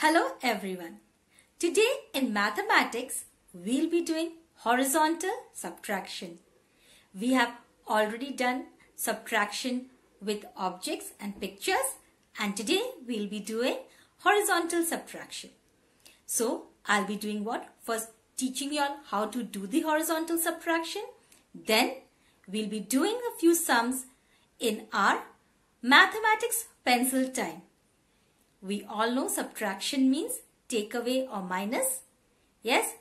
Hello everyone. Today in mathematics, we'll be doing horizontal subtraction. We have already done subtraction with objects and pictures and today we'll be doing horizontal subtraction. So I'll be doing what? First teaching you all how to do the horizontal subtraction. Then we'll be doing a few sums in our mathematics pencil time. We all know subtraction means take away or minus. Yes?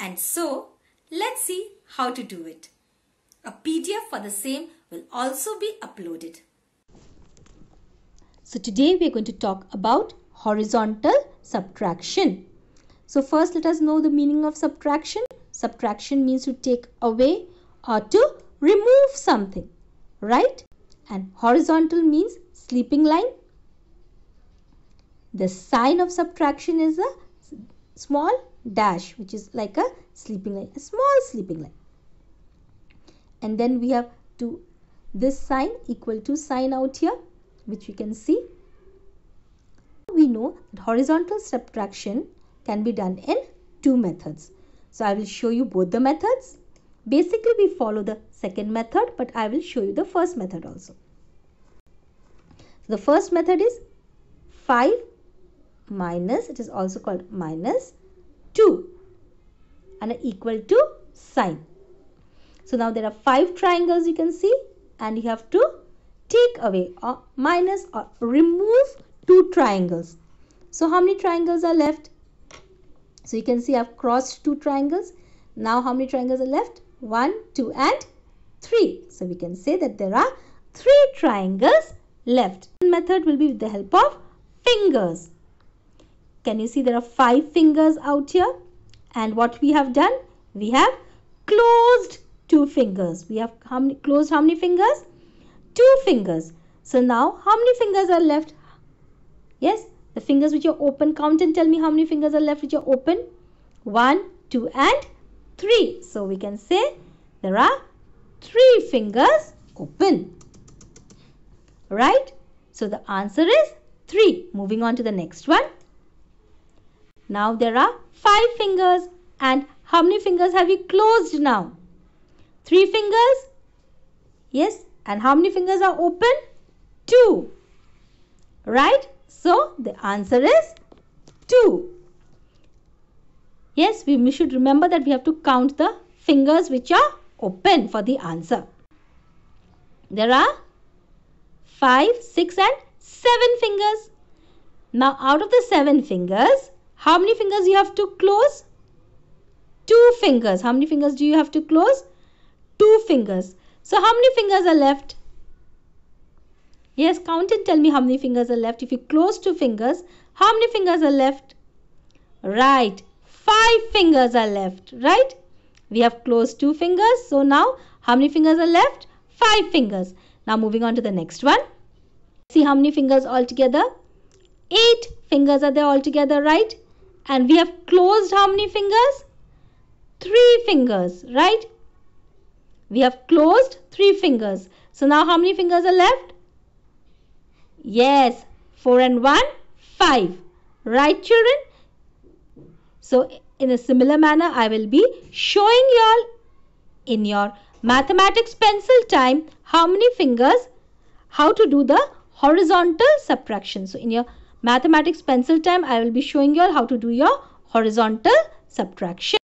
And so, let's see how to do it. A PDF for the same will also be uploaded. So today we are going to talk about horizontal subtraction. So first let us know the meaning of subtraction. Subtraction means to take away or to remove something, right? And horizontal means sleeping line the sign of subtraction is a small dash which is like a sleeping line, a small sleeping line. And then we have to this sign equal to sign out here which we can see. We know that horizontal subtraction can be done in two methods. So I will show you both the methods. Basically we follow the second method but I will show you the first method also. So the first method is 5 minus, it is also called minus 2 and equal to sign. So now there are five triangles you can see and you have to take away or minus or remove two triangles. So how many triangles are left? So you can see I've crossed two triangles. Now how many triangles are left? One, two and three. So we can say that there are three triangles left. The method will be with the help of fingers. Can you see there are five fingers out here? And what we have done? We have closed two fingers. We have how many, closed how many fingers? Two fingers. So now how many fingers are left? Yes, the fingers which are open. Count and tell me how many fingers are left which are open. One, two and three. So we can say there are three fingers open. Right? So the answer is 3. Moving on to the next one. Now there are five fingers and how many fingers have you closed now? Three fingers? Yes. And how many fingers are open? Two. Right? So the answer is 2. Yes, we should remember that we have to count the fingers which are open for the answer. There are 5, 6 and 7 fingers. Now out of the 7 fingers, how many fingers you have to close? Two fingers. How many fingers do you have to close? Two fingers. So how many fingers are left? Yes, count and tell me how many fingers are left. If you close two fingers, how many fingers are left? Right. Five fingers are left. Right? We have closed two fingers. So now, how many fingers are left? Five fingers. Now moving on to the next one. See how many fingers altogether? Eight fingers are there altogether, right? And we have closed how many fingers? Three fingers, right? We have closed three fingers. So now how many fingers are left? Yes, 4 and 1, 5. Right children? So in a similar manner, I will be showing you all in your mathematics pencil time how many fingers, how to do the horizontal subtraction. So in your mathematics pencil time I will be showing you all how to do your horizontal subtraction.